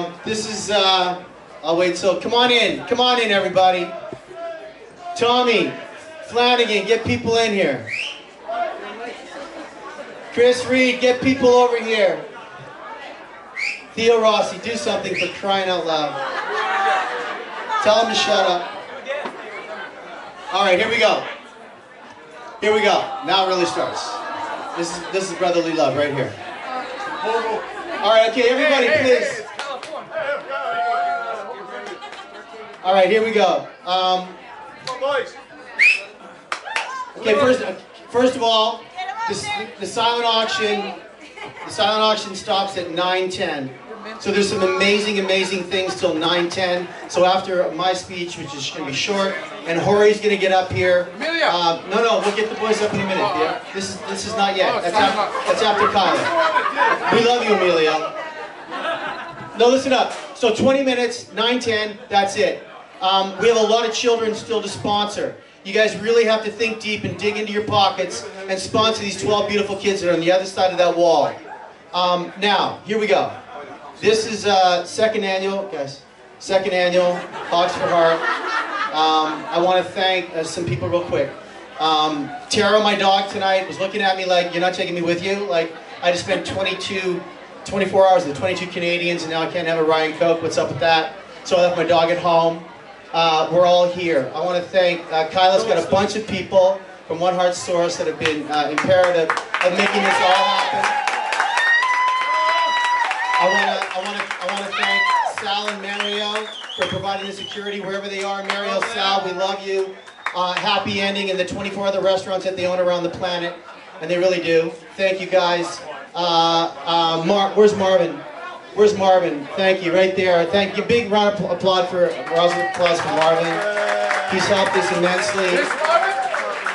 Um, this is, uh, I'll wait till, come on in. Come on in, everybody. Tommy, Flanagan, get people in here. Chris Reed, get people over here. Theo Rossi, do something for crying out loud. Tell him to shut up. All right, here we go. Here we go. Now it really starts. This is this is brotherly love right here. All right, okay, everybody, please. All right, here we go. Um, okay, first, first of all, the, the silent auction, the silent auction stops at 9:10. So there's some amazing, amazing things till 9:10. So after my speech, which is going to be short, and Jorge's going to get up here. Amelia. Uh, no, no, we'll get the boys up in a minute. Yeah, this is this is not yet. That's after, that's after Kyla. We love you, Amelia. No, listen up. So 20 minutes, 9:10. That's it. Um, we have a lot of children still to sponsor. You guys really have to think deep and dig into your pockets and sponsor these 12 beautiful kids that are on the other side of that wall. Um, now, here we go. This is uh, second annual, guys, second annual Hogs for Heart. Um, I want to thank uh, some people real quick. Um, Tara, my dog tonight, was looking at me like, you're not taking me with you? Like, I just spent 22, 24 hours with 22 Canadians and now I can't have a Ryan Coke. What's up with that? So I left my dog at home. Uh, we're all here. I want to thank, uh, Kyla's got a bunch of people from One Heart Source that have been uh, imperative of making this all happen. I want to I want to I want to thank Sal and Mario for providing the security wherever they are. Mario, Sal, we love you. Uh, happy ending in the 24 other restaurants that they own around the planet, and they really do. Thank you guys. Uh, uh, Mar where's Marvin? Where's Marvin? Thank you, right there. Thank you. Big round of applause for round of applause for Marvin. He's helped us immensely.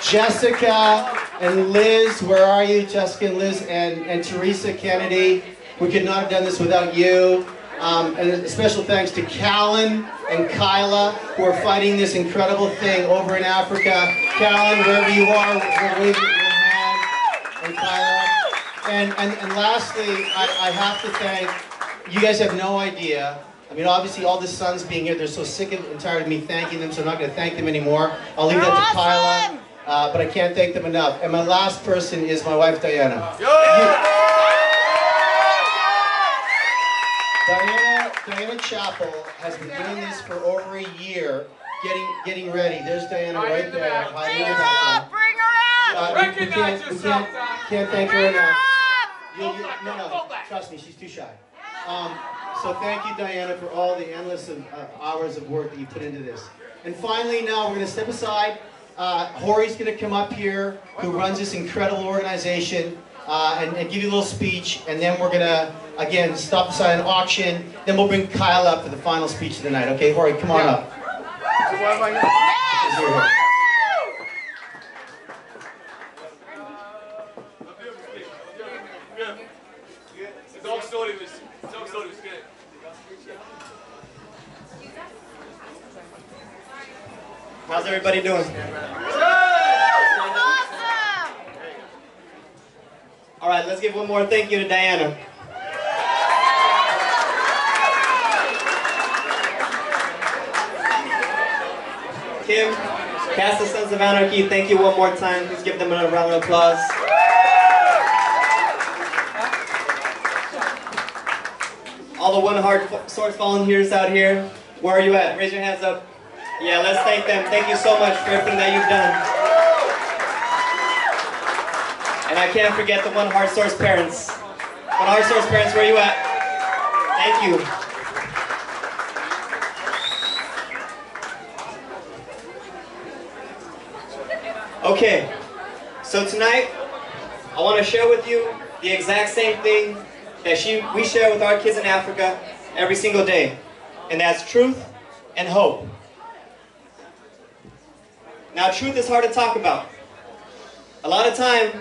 Jessica and Liz, where are you? Jessica and Liz and, and Teresa Kennedy. We could not have done this without you. Um, and a special thanks to Callan and Kyla who are fighting this incredible thing over in Africa. Callan, wherever you are, we're waving your hand. And Kyla. And, and, and lastly, I, I have to thank, you guys have no idea. I mean, obviously, all the sons being here, they're so sick and tired of me thanking them, so I'm not going to thank them anymore. I'll leave that to Kyla. Uh, but I can't thank them enough. And my last person is my wife, Diana. Diana, Diana Chapel has been doing this for over a year, getting getting ready. There's Diana right there. hiding in the background. Bring her up! Uh, we- we Recognize can't, we yourself, can't, can't thank Bring her enough. up! You- you- no, no, trust me, she's too shy. Um, so thank you, Diana, for all the endless of, uh, hours of work that you put into this. And finally, now we're going to step aside. Uh, Jorge's going to come up here, who runs this incredible organization, uh, and, and give you a little speech. And then we're going to, again, stop the silent auction. Then we'll bring Kyla up for the final speech of the night. Okay, Hori, come on up. Here, here. The dog story was, the dog story was good. How's everybody doing? Awesome! All right, let's give one more thank you to Diana. Kim, Cast of Sons of Anarchy, thank you one more time. Please give them a round of applause. All the One Heart Source volunteers out here, where are you at? Raise your hands up. Yeah, let's thank them. Thank you so much for everything that you've done. And I can't forget the One Heart Source parents. One Heart Source parents, where you at? Thank you. Okay, so tonight I want to share with you the exact same thing that she, we share with our kids in Africa every single day, and that's truth and hope. Now, truth is hard to talk about. A lot of time,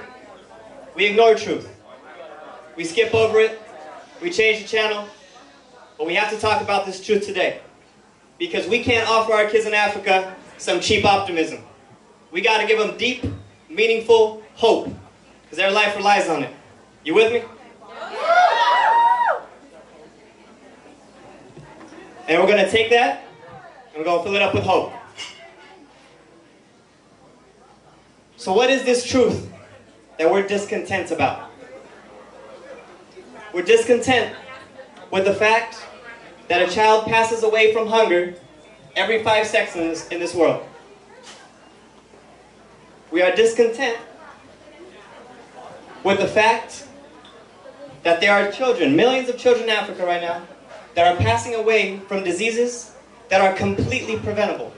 we ignore truth. We skip over it, we change the channel, but we have to talk about this truth today. Because we can't offer our kids in Africa some cheap optimism. We got to give them deep, meaningful hope, because their life relies on it. You with me? And we're going to take that and we're to fill it up with hope. So, what is this truth that we're discontent about? We're discontent with the fact that a child passes away from hunger every five seconds in this world. We are discontent with the fact that there are children, millions of children in Africa right now, that are passing away from diseases that are completely preventable.